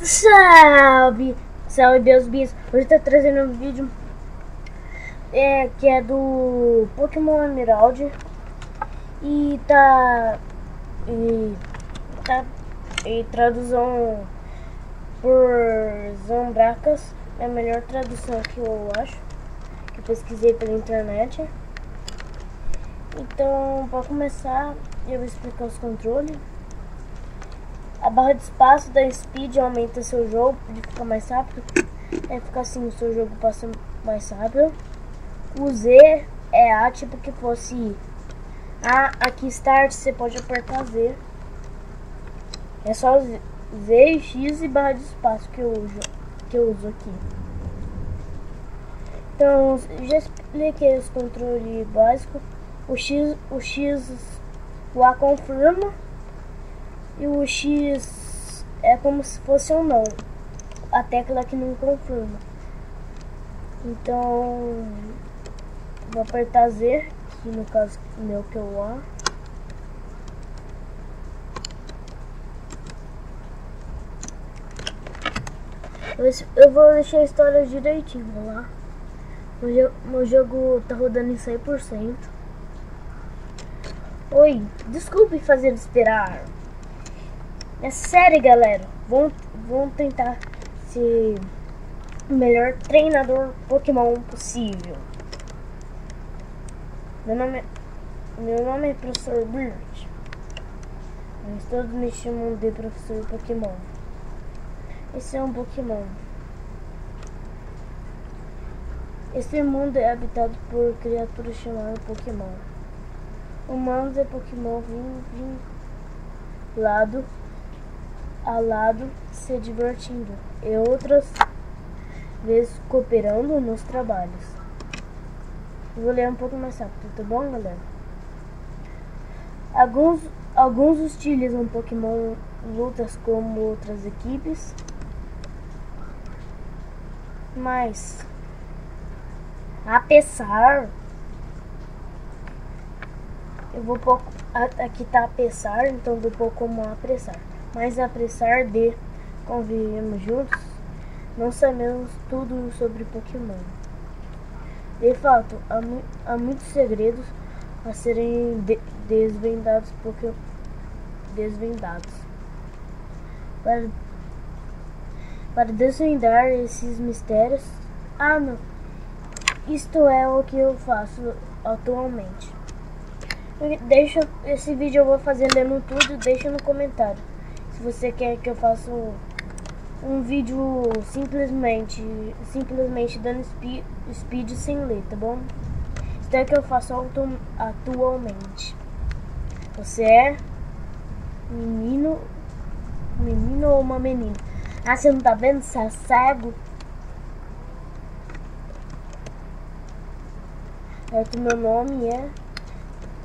Salve! Salve meus bichos! Hoje tá trazendo um vídeo é, que é do Pokémon Emerald e tá e tá e tradução por Zambracas é a melhor tradução que eu acho que eu pesquisei pela internet então para começar eu vou explicar os controles a barra de espaço da Speed aumenta seu jogo, de ficar mais rápido. É ficar assim, o seu jogo passa mais rápido. O Z é A, tipo que fosse A, aqui Start, você pode apertar Z. É só Z, Z, X e barra de espaço que eu uso, que eu uso aqui. Então, já expliquei os controles básicos. O X, o X, o A confirma e o X é como se fosse um não. A tecla que não confirma. Então, vou apertar Z, que no caso meu que é o A. Eu vou deixar a história direitinho lá. Meu jogo tá rodando em 100%. Oi, desculpe fazer esperar. É sério, galera. Vamos, tentar ser o melhor treinador Pokémon possível. Meu nome é, meu nome é Professor Burt. Mas todos me chamam de Professor Pokémon. Esse é um Pokémon. Esse mundo é habitado por criaturas chamadas Pokémon. Humanos e Pokémon vêm lado ao lado se divertindo e outras vezes cooperando nos trabalhos. Vou ler um pouco mais rápido, tá bom, galera? Alguns, alguns utilizam Pokémon lutas como outras equipes, mas apesar eu vou pouco aqui tá apesar, então do Pokémon apressar mas apesar de convivermos juntos, não sabemos tudo sobre Pokémon. De fato, há, há muitos segredos a serem de desvendados, porque desvendados. Para, para desvendar esses mistérios, ah não, isto é o que eu faço atualmente. Deixa esse vídeo eu vou fazer lendo tudo, deixa no comentário você quer que eu faça um, um vídeo simplesmente simplesmente dando speed, speed sem ler, tá bom? É que eu faço atualmente. Você é menino, menino ou uma menina? Ah, você não tá vendo? Você é cego? Certo, meu nome é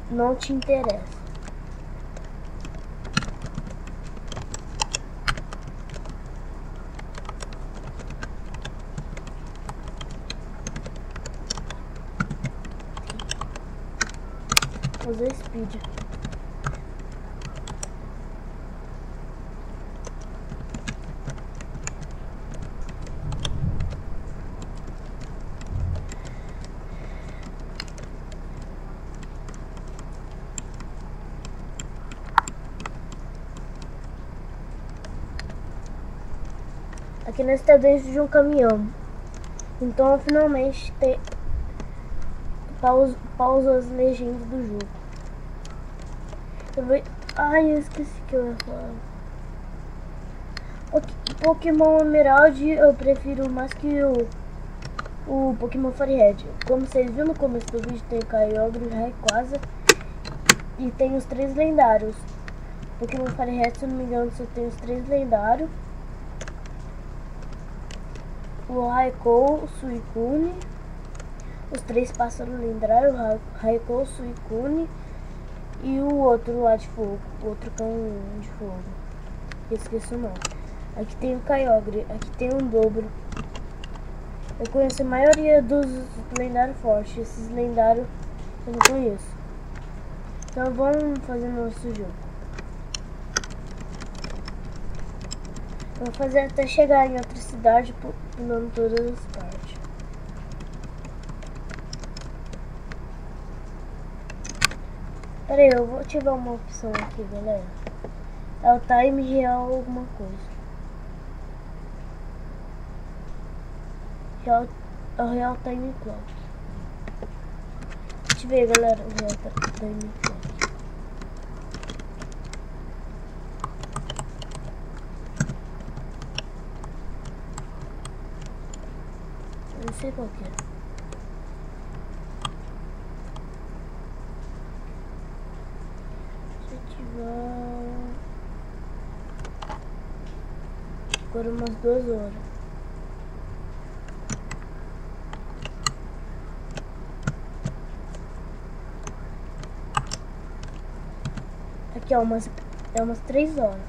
Não Te Interessa. Fazer speed. Aqui nós está dentro de um caminhão. Então finalmente tem pausa, pausa as legendas do jogo. Eu vou... Ai, eu esqueci que eu ia falar. O Pokémon Emerald eu prefiro mais que o, o Pokémon Firehead. Como vocês viram no começo do vídeo, tem o Kyogre, Rayquaza e tem os três lendários. Pokémon Firehead, se eu não me engano, só tem os três lendários. O Raikou, o Suicune, os três pássaros lendários, o Raikou, Suicune e o outro lá de fogo, o outro cão de fogo. Esqueci o nome. Aqui tem o Kyogre, aqui tem um dobro. Eu conheço a maioria dos lendários fortes, esses lendários eu não conheço. Então vamos fazer nosso jogo. Vou fazer até chegar em outra cidade pulando todas as partes. Pera aí, eu vou ativar uma opção aqui, galera. É o time real alguma coisa. Real, é o real time clock. Ver, galera, o real time clock. Não sei qual que é. Agora umas duas horas. Aqui, ó, umas, é umas três horas.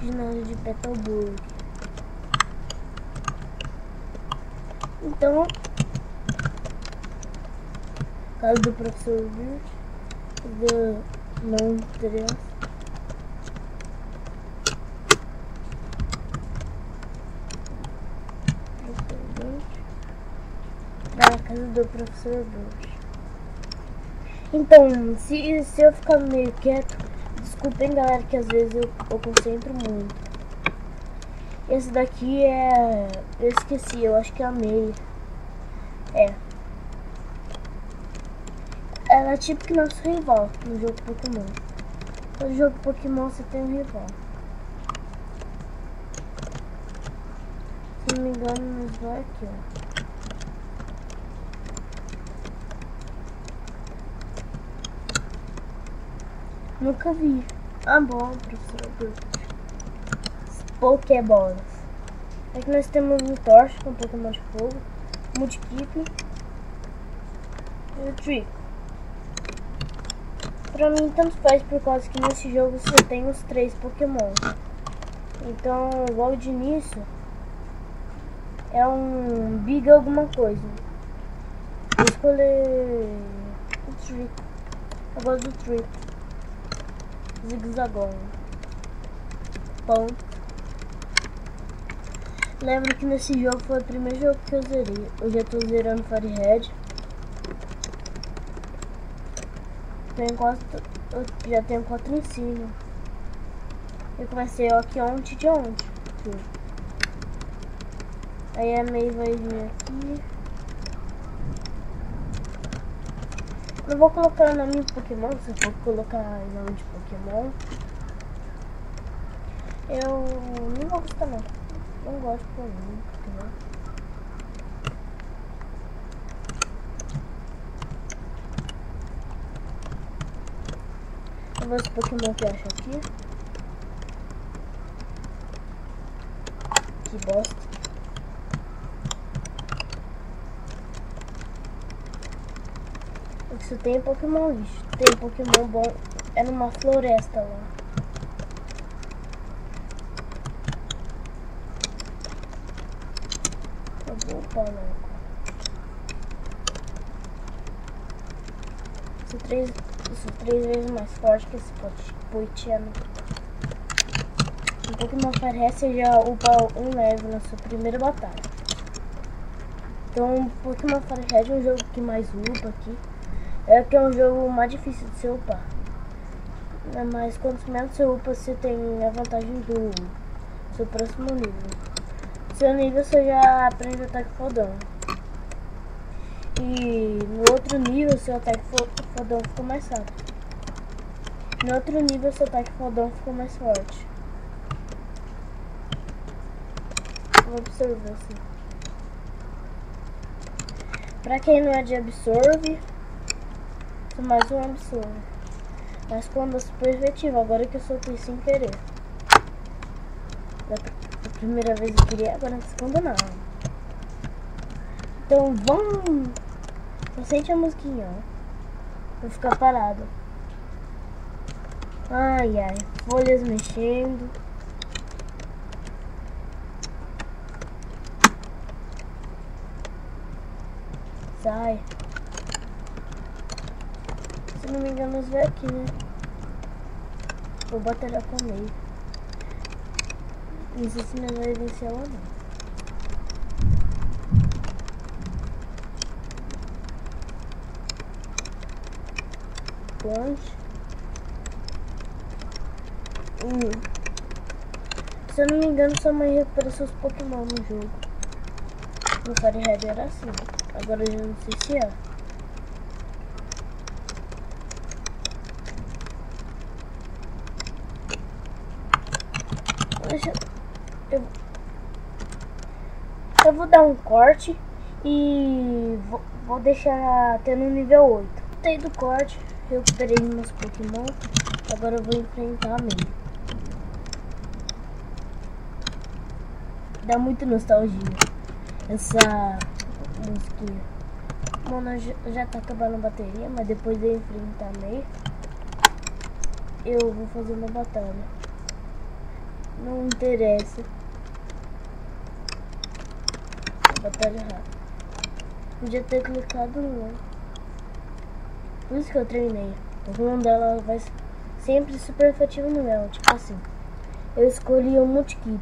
ginásio de Petalburg. Então, caso do professor Wirt, do não criança. Da casa do professor Bush. Então, se, se eu ficar meio quieto, desculpem galera que às vezes eu, eu concentro muito. Esse daqui é. Eu esqueci, eu acho que é a May. É. Ela é tipo que nosso rival no jogo Pokémon. No jogo Pokémon você tem um rival. Se não me engano, nos vai aqui, ó. Nunca vi. Ah, bom, professor. Pokébolas. Aqui nós temos o Torch com Pokémon de fogo, Mudkip e o Trico. Pra mim tanto faz por causa que nesse jogo você tem os três Pokémon. Então logo de início é um Big alguma coisa. Vou escolher o Trico. Eu gosto do Trico. Zigzagon. Ponto. Lembro que nesse jogo foi o primeiro jogo que eu zerei. Eu já tô zerando Firehead. Tenho quatro, eu já tenho quatro ensino. Eu comecei aqui ontem de ontem. Aí a May vai vir aqui. Não vou colocar o nome de Pokémon, se for colocar o nome de Pokémon. Eu não vou gostar não. Não gosto mim, entendeu? Vamos ver Pokémon que acha aqui. Que bosta. Isso tem Pokémon lixo. Tem Pokémon bom. É numa floresta lá. Opa, Sou três, sou três vezes mais forte que esse Poitiano. Um Pokémon você já upa um level na sua primeira batalha. Então, Pokémon Fire é um jogo que mais upa aqui. É que é um jogo mais difícil de se upar. Mas quanto menos você upa, você tem a vantagem do seu próximo nível. Seu nível você já aprende ataque fodão. E no outro nível seu ataque fodão ficou mais rápido. No outro nível seu ataque fodão ficou mais forte. Vou observar assim. Pra quem não é de absorve, sou mais um absorve. Mas quando a super efetivo, agora que eu soltei sem querer primeira vez eu queria, agora é na segunda não. Então vamos. Só sente a musiquinha, ó. Vou ficar parado. Ai ai, folhas mexendo. Sai. Se não me engano, nós vai aqui, né? Vou batalhar com ele não sei se nós vai vencer ela não. Plunge. Hum. Se eu não me engano, sua mãe recupera seus Pokémon no jogo. No Fire Red era assim. Agora eu já não sei se é. Deixa eu... eu vou dar um corte e vou, vou deixar até no nível 8. Tem do corte, recuperei meus Pokémon, agora eu vou enfrentar mesmo. Dá muito nostalgia essa musiquinha. Mano, já, já tá acabando a bateria, mas depois de enfrentar meio, eu vou fazer uma batalha. Não interessa. Batalha rápida. Podia ter clicado no. Por isso que eu treinei. O rumo dela vai sempre super efetivo no meu. Tipo assim. Eu escolhi o multikip.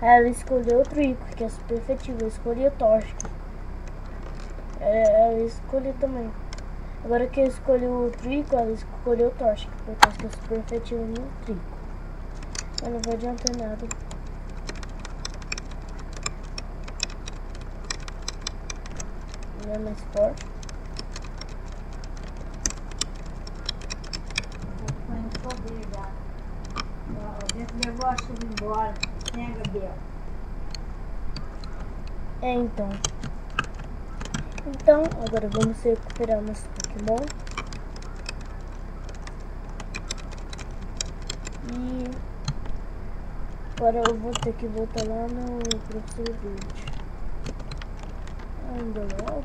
Aí ela escolheu outro ícone que é super efetivo. Eu escolhi o Torchic. É, ela escolheu também. Agora que eu escolhi o Trico, ela escolheu o Torchic. Porque eu é super efetivo no Trico. Eu não vou adiantar nada. É mais forte. Levou a chuva embora, né, Gabriel? É, então. Então, agora vamos recuperar nosso Pokémon. E... Agora eu vou ter que voltar lá no professor Verde. Ainda logo.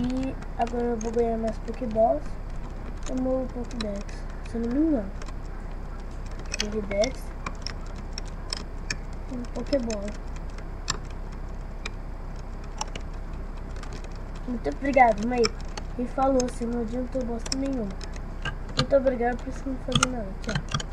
E agora eu vou ganhar mais Pokéballs no meu Pokédex. Se não me engano. Pokédex. E Pokéball. Muito obrigado, mãe. E falou, se não adiantou bosta nenhuma. Muito obrigado por isso não fazer nada. Tchau.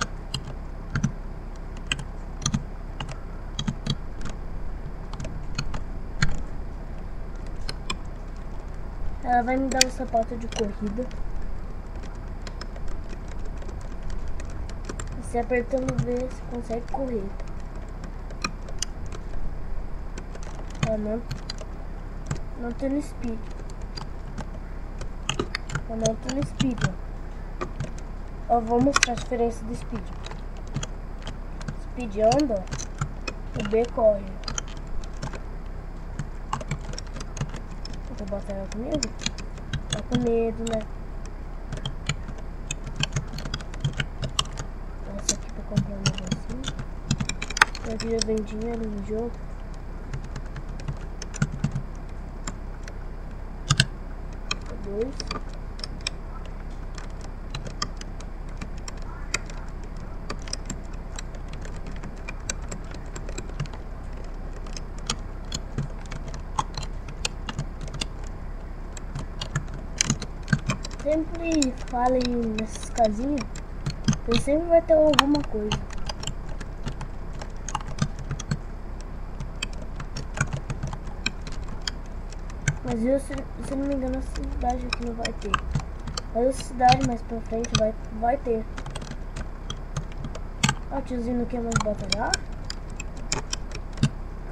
Ela vai me dar um sapato de corrida. E se apertando V, você consegue correr. Ela não, não tem speed. Ela não tem speed, ó. Eu vou mostrar a diferença do speed. Speed anda, o B corre. Vou botar ela comigo? Tá com medo, né? Essa aqui pra comprar um negocinho. Eu já vem dinheiro no jogo. Dois. Sempre falem nessas casinhas, eu sempre vai ter alguma coisa. Mas eu, se, se não me engano, a cidade aqui não vai ter. Mas a cidade mais pra frente vai, vai ter. Ó, o tiozinho não quer mais batalhar.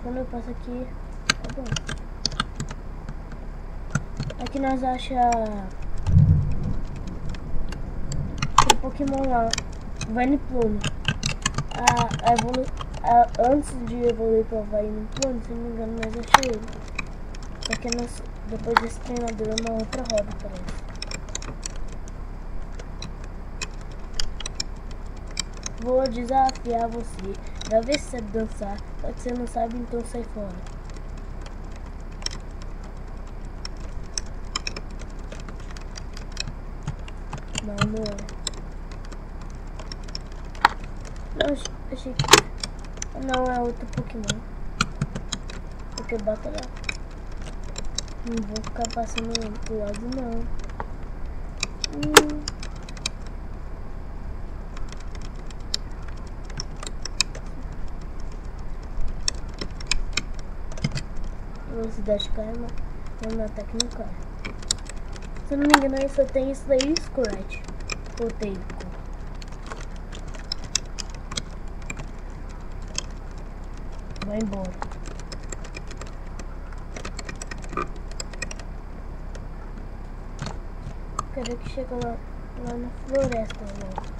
Quando eu passo aqui, tá bom. Aqui nós achamos Pokémon lá, Vaniplume. A, evolu a, antes de evoluir para Vaniplume, se não me engano, nós achei ele. Porque nós, depois desse treinador, é uma outra roda, parece. Vou desafiar você pra ver se sabe dançar. Só que você não sabe, então sai fora. Não, não é. Não, é outro Pokémon. que bota lá. Não vou ficar passando pro lado não. Hum. Velocidade mas meu ataque não cai. Se não me engano, eu só tem isso daí Scratch. Voltei. Vai embora. Quero que chegue lá, lá na floresta logo.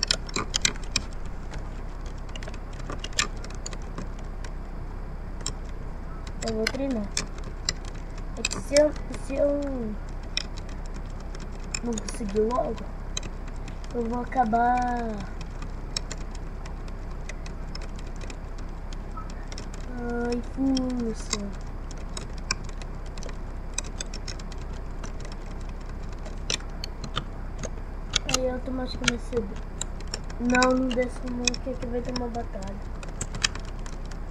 Eu vou treinar. É que se eu, se eu não conseguir logo, eu vou acabar Pulsa. Aí automaticamente cedo. Não, não desce não, que aqui vai ter uma batalha.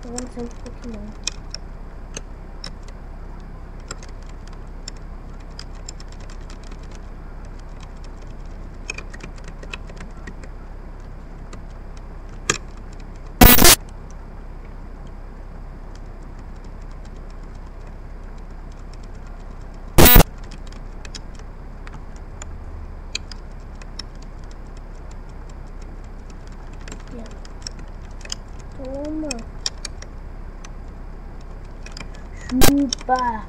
Tô vendo sempre Pokémon. Toma. Chupa.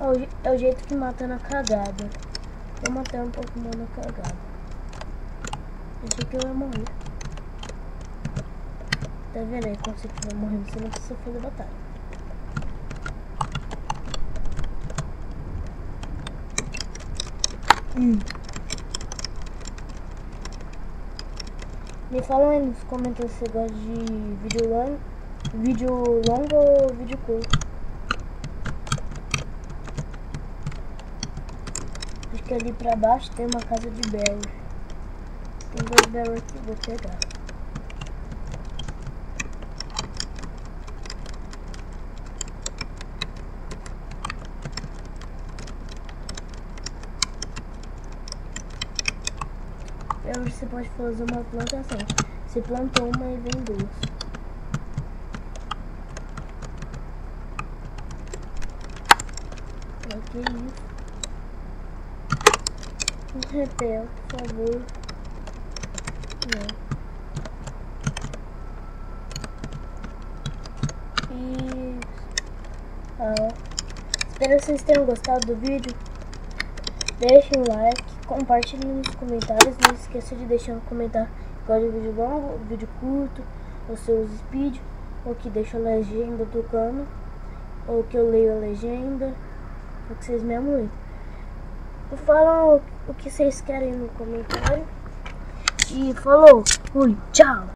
É o, é o jeito que mata na cagada. Vou matar um Pokémon na cagada. Achei que eu ia morrer. Tá vendo aí como você vai morrer? Você não precisa fazer batalha. Hum. Me fala aí nos comentários se você gosta de vídeo longo, vídeo longo ou vídeo curto. Acho que ali pra baixo tem uma casa de berry. Tem dois berry aqui, vou pegar. você pode fazer uma plantação. Você plantou uma e vem duas. Que isso? Um repel, por favor. Não. Isso. Ah, espero que vocês tenham gostado do vídeo. Deixem um like compartilhe nos comentários. Não esqueça de deixar um comentário qual é vídeo longo, vídeo curto, ou seus speed, ou que deixa a legenda tocando, ou que eu leio a legenda, o que vocês mesmo leem. Falam o que vocês querem no comentário. E falou, fui, tchau!